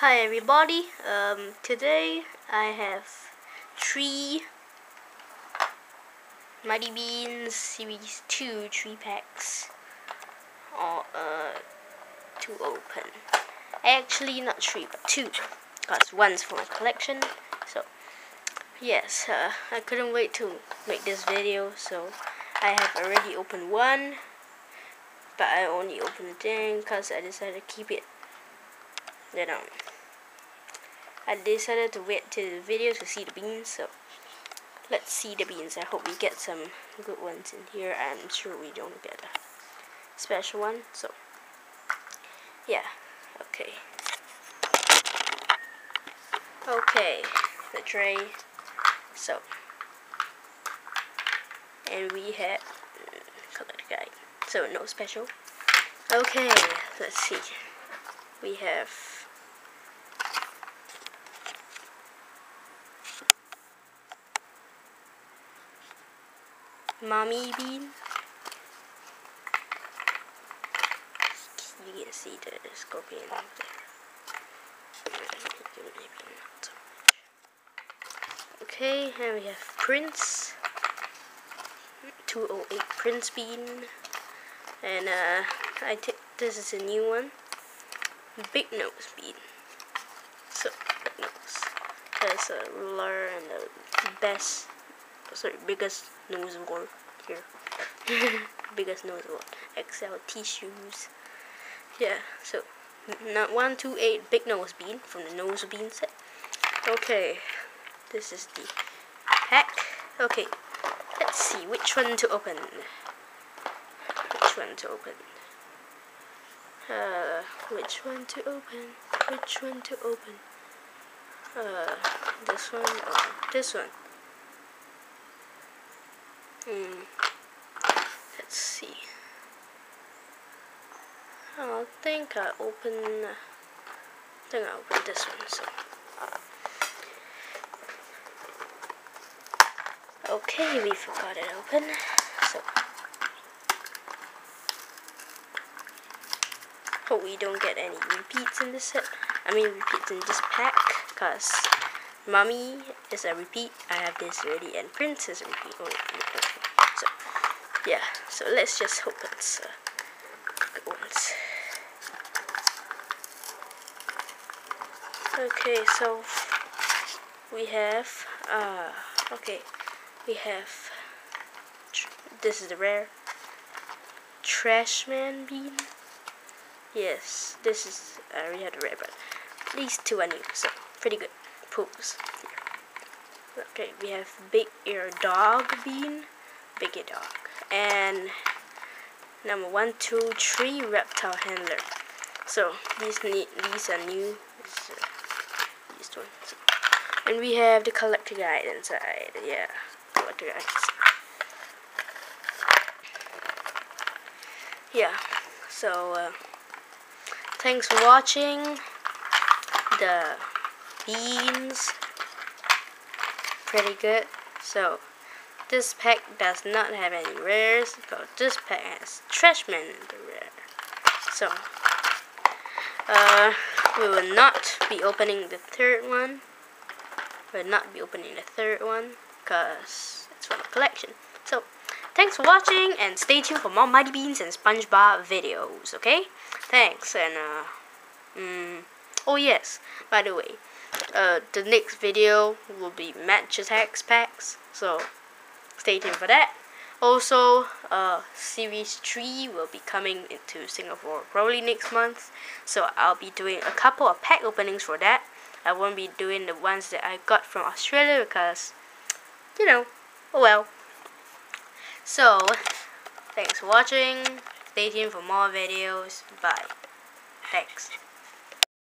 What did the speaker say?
Hi everybody, um, today I have three Mighty Beanz Series 2 3 packs or, uh, to open. Actually not three but two, because one's for my collection, so yes, uh, I couldn't wait to make this video, so I have already opened one, but I only opened the thing because I decided to keep it. Then um, I decided to wait till the video to see the beans so let's see the beans. I hope we get some good ones in here. I'm sure we don't get a special one so yeah okay. Okay the tray so and we have mm, color guide so no special. Okay let's see. We have mommy bean. You can see the scorpion there. Okay, and we have Prince. 208 Prince Bean. And uh, I think this is a new one. Big Nose Bean. So, big nose. Has a ruler and the best sorry, biggest nose award here. biggest nose award. XL tissues. Yeah, so not one, two, eight big nose bean from the nose bean set. Okay, this is the pack. Okay, let's see which one to open. Which one to open? Uh, which one to open? Which one to open? Uh, this one or this one? Hmm. Let's see. I think I open. I think I open this one. So. Okay, we forgot it open. So. Hope we don't get any repeats in this set. I mean repeats in this pack, cause Mommy is a repeat. I have this already, and Prince is a repeat. Oh, okay. So, yeah. So let's just hope it's uh, good ones. Okay, so we have. Uh, okay, we have. This is the rare. Trashman bean. Yes, this is. I already had a rare, but these two are new, so pretty good pose. Okay, we have big ear dog bean, big ear dog, and number one, two, three reptile handler. So these need these are new. This, uh, these ones, and we have the collector guide inside. Yeah, collector guide. Yeah. So uh, thanks for watching the beans. Pretty good. So, this pack does not have any rares, but this pack has Trashman in the rare. So, uh, we will not be opening the third one. We will not be opening the third one, because it's from a collection. So, thanks for watching, and stay tuned for more Mighty Beanz and SpongeBob videos, okay? Thanks, and, uh, mm, oh yes, by the way, uh, the next video will be Match Attax packs so stay tuned for that. Also uh, series 3 will be coming into Singapore probably next month so I'll be doing a couple of pack openings for that. I won't be doing the ones that I got from Australia because you know oh well. So thanks for watching. Stay tuned for more videos. Bye. Thanks